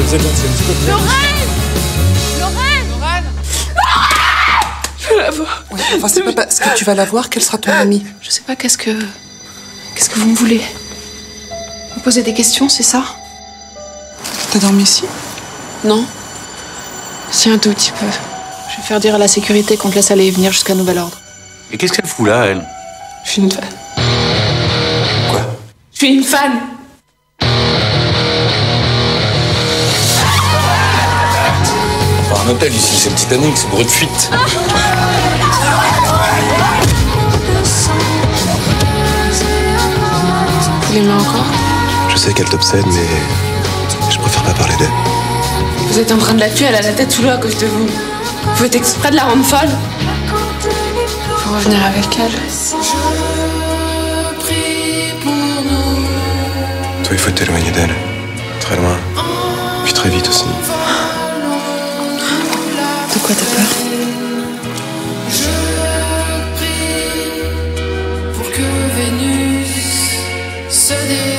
vous êtes gentille, s'il vous plaît. Lorraine Lorraine Je veux la voir. Oui, enfin, c'est pas parce que tu vas la voir? Qu'elle sera ton amie. Je sais pas, qu'est-ce que. Qu'est-ce que vous me voulez? Vous posez des questions, c'est ça? T'as dormi ici? Non. Si, un tout petit peu. Je vais faire dire à la sécurité qu'on te laisse aller et venir jusqu'à nouvel ordre. Et qu'est-ce qu'elle fout là, elle? Je suis une fan. Quoi? Je suis une fan un hôtel ici, c'est le Titanic, c'est bourré de fuite. Vous l'aimez encore Je sais qu'elle t'obsède, mais je préfère pas parler d'elle. Vous êtes en train de la tuer, elle a la tête sous l'eau à cause de vous. Vous faites exprès de la rendre folle Faut revenir avec elle. Toi, il faut t'éloigner d'elle. Très loin. Puis très vite aussi. Pourquoi t'as peur Je prie pour que Vénus se dé...